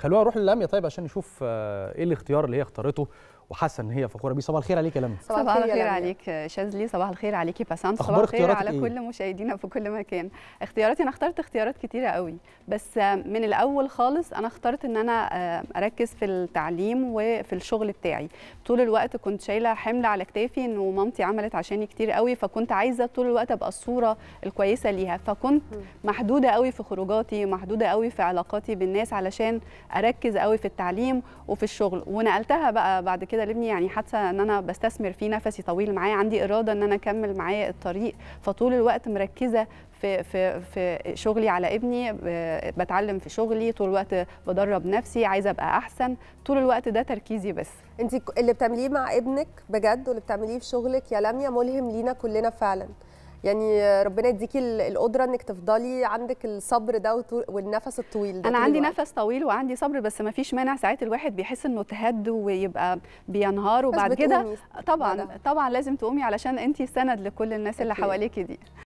خلونا نروح للميا طيب عشان نشوف آه، إيه الاختيار اللي هي اختارته. وحاسة إن هي فخورة بيه صباح الخير عليك يا لميا صباح الخير. عليك شاذلي. صباح الخير عليكي أخبار صباح الخير على إيه؟ كل مشاهدينا في كل مكان. اختياراتي أنا اخترت اختيارات كتيرة قوي. بس من الأول خالص أنا اخترت إن أنا أركز في التعليم وفي الشغل بتاعي. طول الوقت كنت شايلة حمل على كتافي إنه مامتي عملت عشاني كتير قوي فكنت عايزة طول الوقت أبقى الصورة الكويسة ليها. فكنت محدودة قوي في خروجاتي محدودة قوي في علاقاتي بالناس علشان أركز قوي في التعليم وفي الشغل. ونقلتها بقى بعد كده لابني يعني حتى إن أنا بستثمر فيه نفسي طويل معاه عندي إرادة إن أنا أكمل معاه الطريق. فطول الوقت مركزة في في في شغلي على ابني بتعلم في شغلي طول الوقت بدرب نفسي عايزة أبقى أحسن. طول الوقت ده تركيزي بس. انت اللي بتعمليه مع ابنك بجد واللي بتعمليه في شغلك يا لميا ملهم لينا كلنا فعلا. يعني ربنا يديكي ال- القدرة إنك تفضلي عندك الصبر ده والنفس الطويل ده أنا عندي الوقت. نفس طويل وعندي صبر بس ما فيش مانع ساعات الواحد بيحس إنه تهد ويبقى بينهار وبعد كده طبعا. طبعا لازم تقومي علشان انت سند لكل الناس اللي. حواليكي دي